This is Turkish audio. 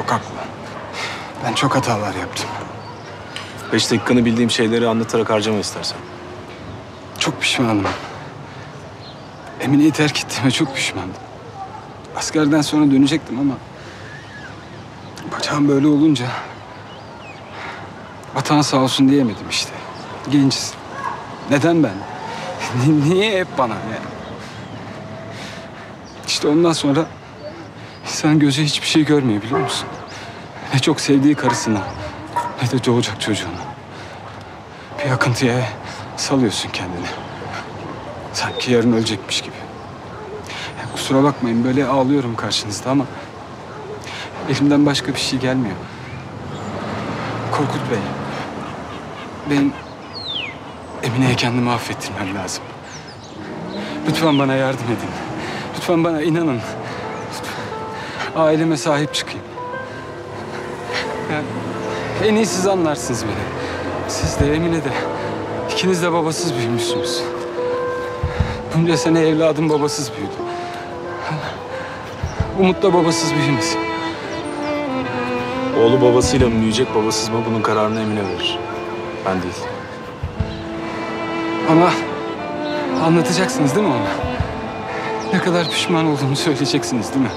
çok haklı. Ben çok hatalar yaptım. Beş dakikanı bildiğim şeyleri anlatarak harcama istersen. Çok pişmanım. Emine'yi terk ettiğime çok pişmandım. Askerden sonra dönecektim ama... Bacağım böyle olunca... Vatan sağ olsun diyemedim işte. Genciz. Neden ben? Ni- Niye hep bana yani? İşte ondan sonra... insan gözü hiçbir şey görmüyor biliyor musun? Ne çok sevdiği karısını, ne de doğacak çocuğunu. Bir akıntıya salıyorsun kendini. Sanki yarın ölecekmiş gibi. Ya kusura bakmayın böyle ağlıyorum karşınızda ama... ...elimden başka bir şey gelmiyor. Korkut Bey. Benim Emine'ye kendimi affettirmem lazım. Lütfen bana yardım edin. Lütfen bana inanın. Aileme sahip çıkayım. Yani en iyi siz anlarsınız beni. Siz de Emine de. İkiniz de babasız büyümüşsünüz. Bunca sene evladım babasız büyüdü. Umut da babasız büyümesin. Oğlu babasıyla mı büyüyecek, babasız mı bunun kararını Emine verir. Ben değil. Ama anlatacaksınız değil mi ona? Ne kadar pişman olduğunu söyleyeceksiniz değil mi?